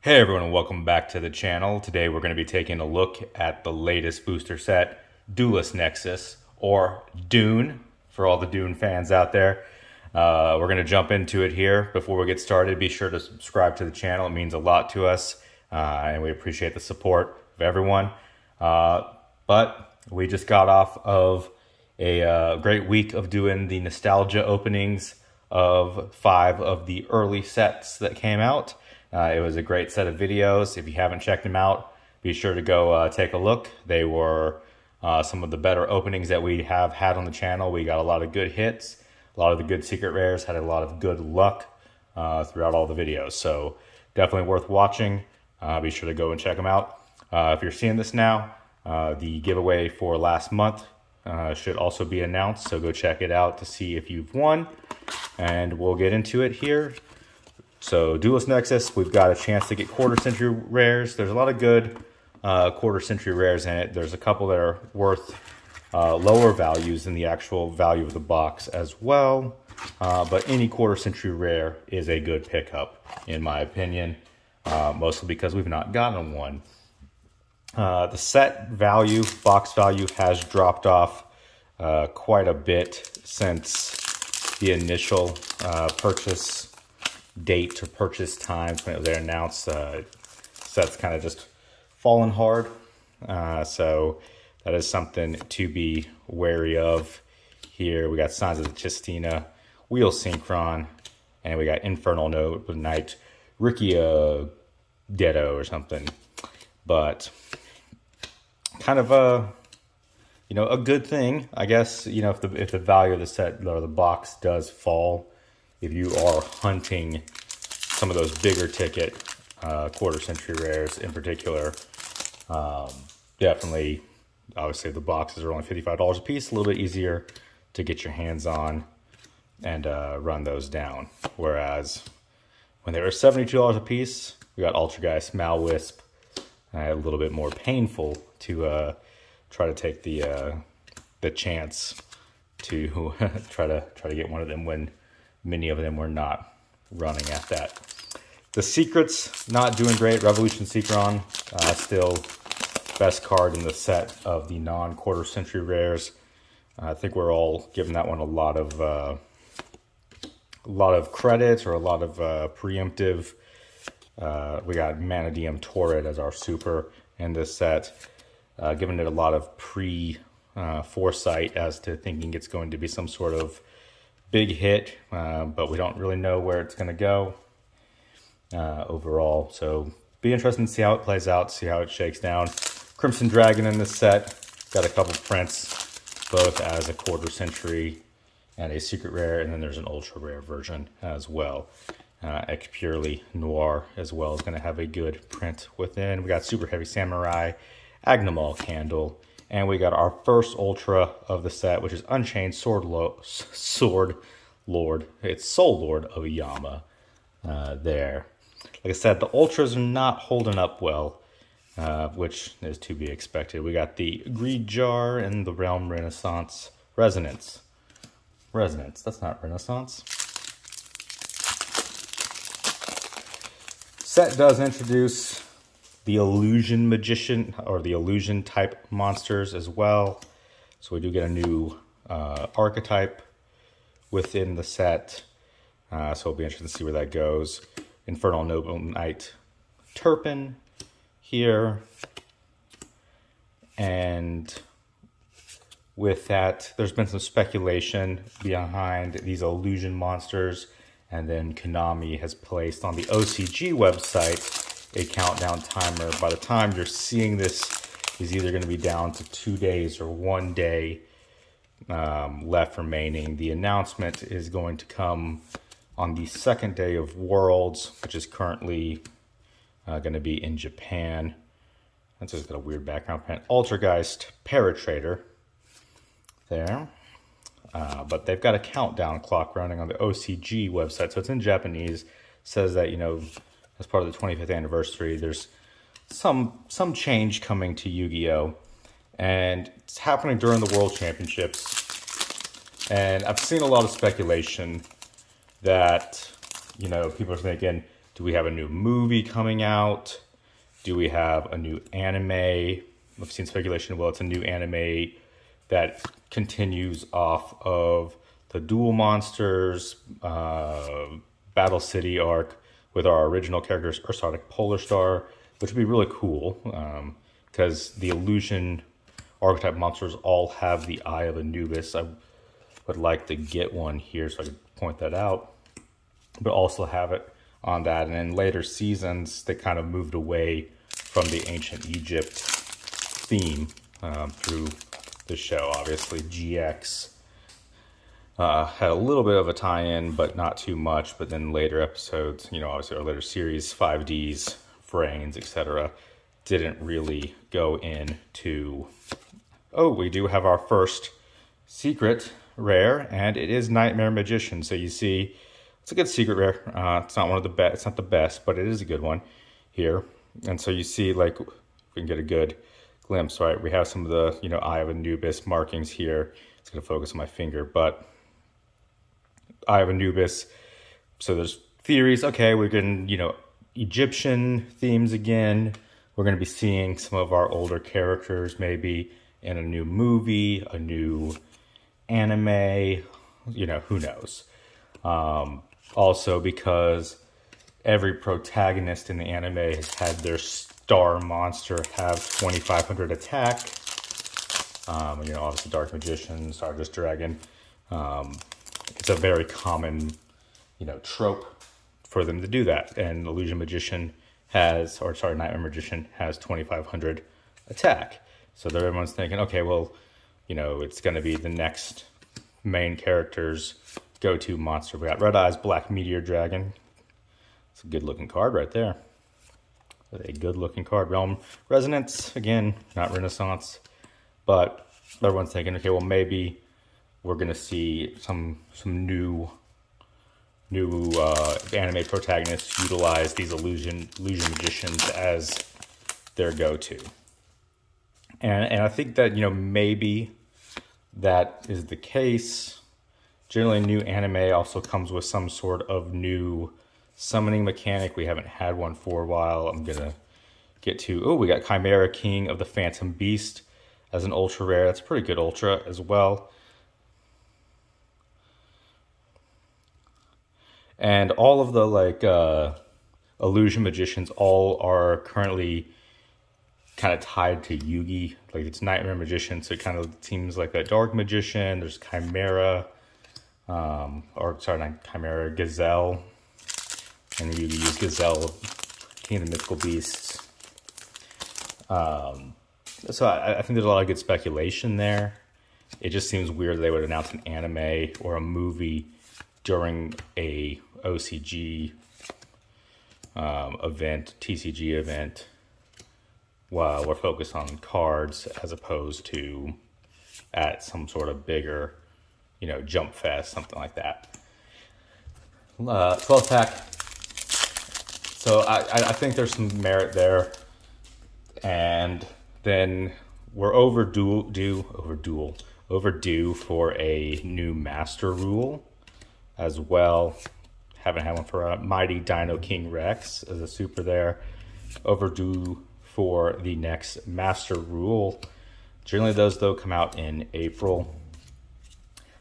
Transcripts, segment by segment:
Hey everyone and welcome back to the channel. Today we're going to be taking a look at the latest booster set, Duelist Nexus, or Dune, for all the Dune fans out there. Uh, we're going to jump into it here. Before we get started, be sure to subscribe to the channel. It means a lot to us, uh, and we appreciate the support of everyone. Uh, but we just got off of a uh, great week of doing the nostalgia openings of five of the early sets that came out. Uh, it was a great set of videos. If you haven't checked them out, be sure to go uh, take a look. They were uh, some of the better openings that we have had on the channel. We got a lot of good hits, a lot of the good secret rares, had a lot of good luck uh, throughout all the videos. So definitely worth watching. Uh, be sure to go and check them out. Uh, if you're seeing this now, the giveaway for last month should also be announced. So go check it out to see if you've won. And we'll get into it here. So Duelist Nexus, we've got a chance to get quarter century rares. There's a lot of good uh, quarter century rares in it. There's a couple that are worth uh, lower values than the actual value of the box as well. Uh, but any quarter century rare is a good pickup, in my opinion, uh, mostly because we've not gotten one. Uh, the set value, box value, has dropped off uh, quite a bit since the initial purchase date to purchase times when it was announced. Uh, that's kind of just fallen hard. Uh, so that is something to be wary of here. We got Signs of the Tistina, Wheel Synchron, and we got Infernal Note with Night, Rickia Ghetto or something. But kind of a you know a good thing, I guess. You know if the if the value of the set or the box does fall, if you are hunting some of those bigger ticket uh, quarter century rares in particular. Um, definitely, obviously the boxes are only $55 a piece, a little bit easier to get your hands on and uh, run those down. Whereas when they were $72 a piece, we got Altergeist, Malwisp, uh, a little bit more painful to uh, try to take the uh, the chance to try to try to get one of them when many of them were not running at that. The Secrets, not doing great. Revolution Synchron, uh, still best card in the set of the non-quarter century rares. I think we're all giving that one a lot of uh, a lot of credit or a lot of uh, preemptive. Uh, we got Manadium Torrid as our super in this set, uh, giving it a lot of pre uh, foresight as to thinking it's going to be some sort of big hit, uh, but we don't really know where it's going to go uh, overall. So be interesting to see how it plays out, see how it shakes down. Crimson Dragon in this set, got a couple prints, both as a quarter century and a secret rare, and then there's an ultra rare version as well. Uh, Expurrely Noir as well is going to have a good print within. We got Super Heavy Samurai, Agnemal Candle, and we got our first Ultra of the set, which is Unchained Sword, Lo Sword Lord. It's Soul Lord of Yama uh, there. Like I said, the Ultras are not holding up well, uh, which is to be expected. We got the Greed Jar and the Realm Renaissance Resonance. Resonance, that's not Renaissance. Set does introduce the illusion magician or the illusion type monsters as well. So we do get a new uh, archetype within the set. Uh, so it'll be interesting to see where that goes. Infernoble Knight Turpin here. And with that, there's been some speculation behind these illusion monsters. And then Konami has placed on the OCG website a countdown timer. By the time you're seeing this, is either going to be down to two days or one day um, left remaining. The announcement is going to come on the second day of Worlds, which is currently uh, going to be in Japan. That's just got a weird background print. Altergeist Paratrader there. Uh, but they've got a countdown clock running on the OCG website, so it's in Japanese. says that, you know, as part of the 25th anniversary, there's some some change coming to Yu-Gi-Oh! And it's happening during the World Championships. And I've seen a lot of speculation that, you know, people are thinking Do we have a new movie coming out? Do we have a new anime? I've seen speculation, well, it's a new anime that continues off of the Duel Monsters uh, Battle City arc with our original characters, Ursonic Polar Star, which would be really cool because um, the illusion archetype monsters all have the Eye of Anubis. I would like to get one here so I could point that out, but also have it on that. And in later seasons, they kind of moved away from the ancient Egypt theme um, through the show. Obviously, GX uh, had a little bit of a tie-in, but not too much. But then later episodes, you know, obviously our later series, 5Ds, Vrains, etc., didn't really go into. Oh, we do have our first secret rare, and it is Nightmare Magician. So you see, it's a good secret rare. Uh, it's not one of the best. It's not the best, but it is a good one here. And so you see, like, we can get a good glimpse, right? We have some of the, you know, Eye of Anubis markings here. It's going to focus on my finger, but Eye of Anubis. So there's theories. Okay, we're getting, you know, Egyptian themes again. We're going to be seeing some of our older characters maybe in a new movie, a new anime, you know, who knows. Um, also because every protagonist in the anime has had their star monster have 2500 attack. Um, you know, obviously Dark Magician, Stardust Dragon. Um, it's a very common, you know, trope for them to do that. And Illusion Magician has, or sorry, Nightmare Magician has 2500 attack. So everyone's thinking, okay, well, you know, it's going to be the next main character's go-to monster. We got Red Eyes Black Meteor Dragon. It's a good looking card right there. A good looking card. Realm Resonance, again, not Renaissance. But everyone's thinking, okay, well maybe we're gonna see some some new new uh, anime protagonists utilize these illusion illusion magicians as their go-to. And and I think that, you know, maybe that is the case. Generally, new anime also comes with some sort of new summoning mechanic. We haven't had one for a while. I'm to get to... Oh, we got Chimera King of the Phantom Beast as an ultra rare. That's pretty good ultra as well. And all of the, like, uh, illusion magicians all are currently kind of tied to Yugi. Like it's Nightmare Magician, so it kind of seems like a Dark Magician. There's Chimera, um, or sorry, not Chimera, Gazelle. And Yugi used Gazelle, King of the Mythical Beasts. Um, so I, I think there's a lot of good speculation there. It just seems weird they would announce an anime or a movie during a OCG um, event, TCG event while we're focused on cards as opposed to at some sort of bigger, you know, jump fest, something like that. Uh, 12 pack. So I, I think there's some merit there. And then we're overdue, due, overdue, overdue for a new master rule as well. Haven't had one for a Mighty Dino King Rex as a super there. Overdue for the next master rule. Generally those though come out in April.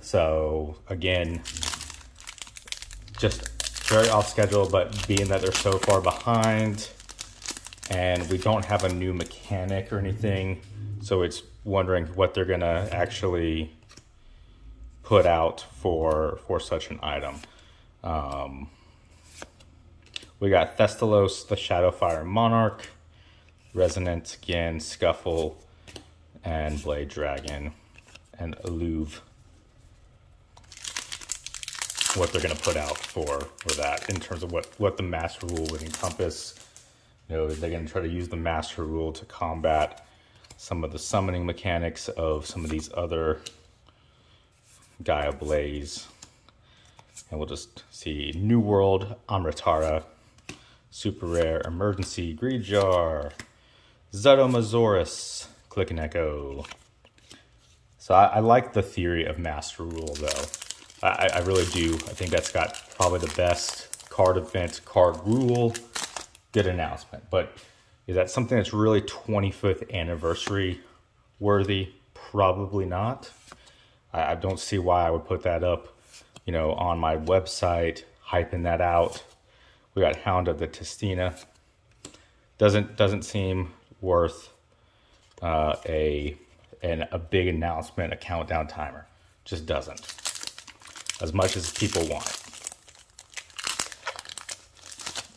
So again, just very off schedule, but being that they're so far behind and we don't have a new mechanic or anything, so it's wondering what they're gonna actually put out for for such an item. Um, we got Thestalos, the Shadowfire Monarch. Resonance again, Scuffle, and Blade Dragon, and Eluve. What they're going to put out for, for that in terms of what, what the Master Rule would encompass. You know, they're going to try to use the Master Rule to combat some of the summoning mechanics of some of these other Gaia Blaze. And we'll just see New World, Amritara, Super Rare, Emergency, Greed Jar, Zudomasaurus, Click and Echo. So I, I, like the theory of Master Rule, though. I, I, really do. I think that's got probably the best card event, card rule, good announcement. But is that something that's really 25th anniversary worthy? Probably not. I, I don't see why I would put that up, you know, on my website, hyping that out. We got Hound of the Tistina. Doesn't doesn't seem worth uh, a an, a big announcement, a countdown timer. Just doesn't. As much as people want.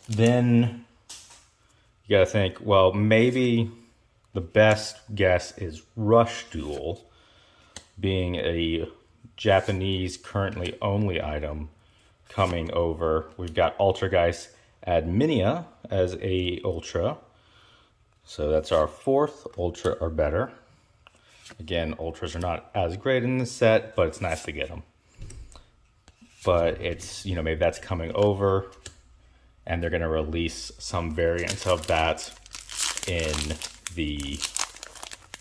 Then you gotta think, well, maybe the best guess is Rush Duel being a Japanese currently only item coming over. We've got Altergeist Adminia as a Ultra. So that's our fourth Ultra or better. Again, Ultras are not as great in this set, but it's nice to get them. But it's, you know, maybe that's coming over and they're going to release some variants of that in the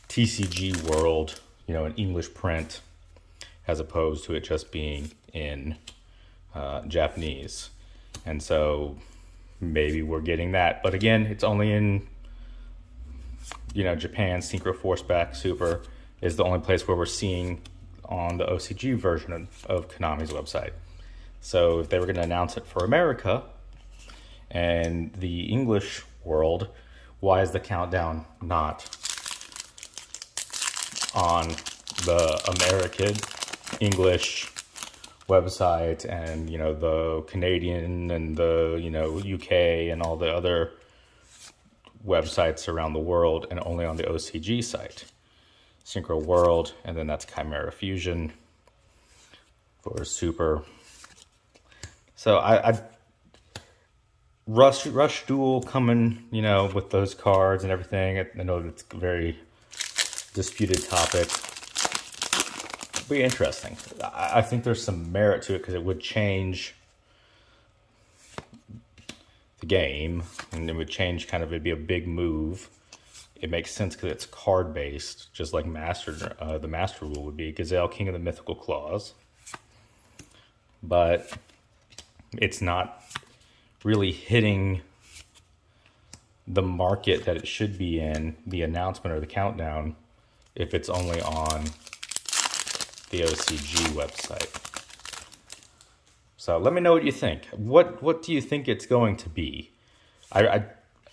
TCG world, you know, in English print, as opposed to it just being in uh, Japanese. And so maybe we're getting that. But again, it's only in, you know, Japan, Synchro Force Back Super is the only place where we're seeing on the OCG version of, of Konami's website. So if they were going to announce it for America and the English world, why is the countdown not on the American English website and you know the Canadian and the you know UK and all the other websites around the world and only on the OCG site. Synchro World, and then that's Chimera Fusion for Super. So I, I Rush Rush Duel coming, you know, with those cards and everything. I know it's a very disputed topic. Be interesting. I think there's some merit to it because it would change the game, and it would change kind of. It'd be a big move. It makes sense because it's card based, just like Master. Uh, the Master Rule would be Gazelle, King of the Mythical Claws, but it's not really hitting the market that it should be in, the announcement or the countdown, if it's only on the OCG website. So let me know what you think. What what do you think it's going to be? I I,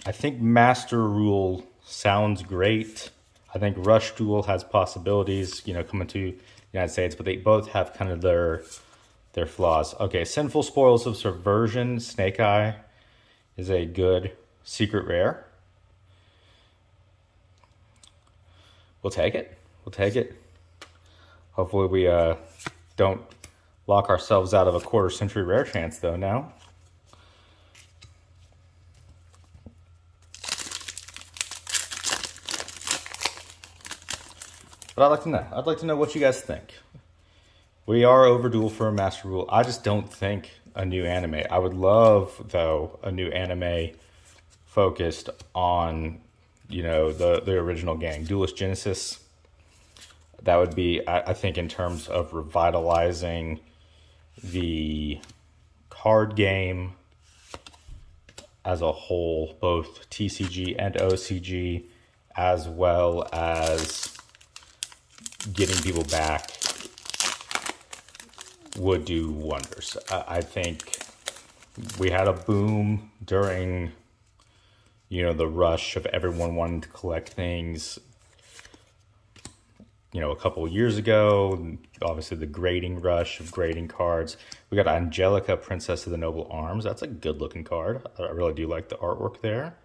I think Master Rule sounds great. I think Rush Duel has possibilities, you know, coming to the United States, but they both have kind of their their flaws. Okay, Sinful Spoils of Subversion, Snake Eye is a good secret rare. We'll take it. We'll take it. Hopefully we uh, don't lock ourselves out of a quarter century rare chance though now. But I'd like to know. I'd like to know what you guys think. We are overdue for a master rule. I just don't think a new anime. I would love though a new anime focused on you know the the original gang, Duelist Genesis. That would be, I, I think, in terms of revitalizing the card game as a whole, both TCG and OCG, as well as getting people back would do wonders. I think we had a boom during, you know, the rush of everyone wanting to collect things, you know, a couple years ago. Obviously, the grading rush of grading cards. We got Angelica, Princess of the Noble Arms. That's a good looking card. I really do like the artwork there.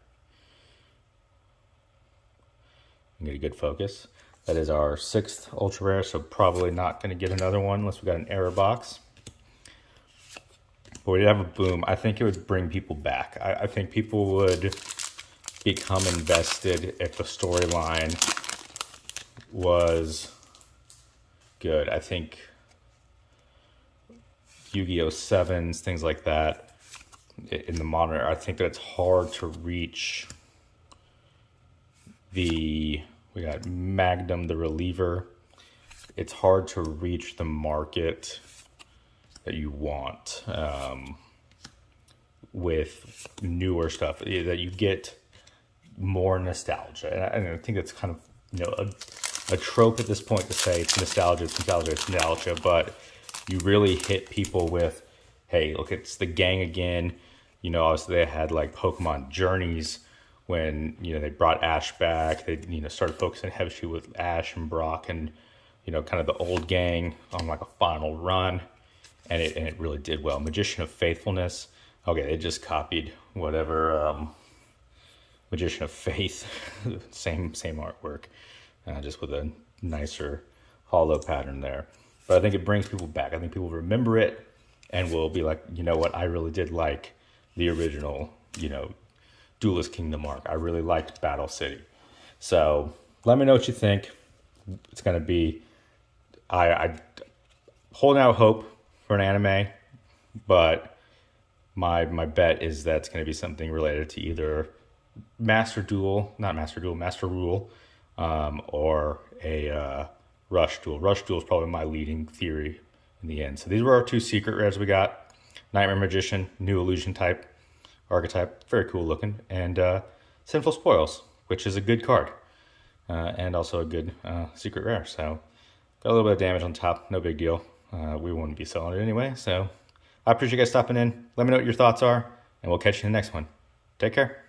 Get a good focus. That is our sixth ultra rare, so probably not going to get another one unless we got an error box. But we did have a boom. I think it would bring people back. I, I think people would become invested if the storyline was good. I think Yu-Gi-Oh! 7s, things like that, in the monitor, I think that it's hard to reach the we got Magnum, the reliever. It's hard to reach the market that you want. Um, with newer stuff that you get more nostalgia. And I, I think that's kind of you know a, a trope at this point to say it's nostalgia, it's nostalgia, it's nostalgia, but you really hit people with, hey, look, it's the gang again. You know, obviously they had like Pokemon Journeys when you know they brought Ash back. They you know started focusing heavily with Ash and Brock and you know kind of the old gang on like a final run, and it and it really did well. Magician of Faithfulness. Okay, they just copied whatever um, Magician of Faith, same same artwork, uh, just with a nicer hollow pattern there. But I think it brings people back. I think people remember it and will be like, you know what, I really did like the original, you know, Duelist Kingdom arc. I really liked Battle City. So let me know what you think. It's going to be, I, I holding out hope for an anime, but my my bet is that it's going to be something related to either Master Duel, not Master Duel, Master Rule, um, or a uh, Rush Duel. Rush Duel is probably my leading theory in the end. So these were our two secret rares we got. Nightmare Magician, new illusion type, archetype, very cool looking, and uh, Sinful Spoils, which is a good card, uh, and also a good uh, secret rare. So got a little bit of damage on top, no big deal. Uh, we wouldn't be selling it anyway. So I appreciate you guys stopping in. Let me know what your thoughts are, and we'll catch you in the next one. Take care.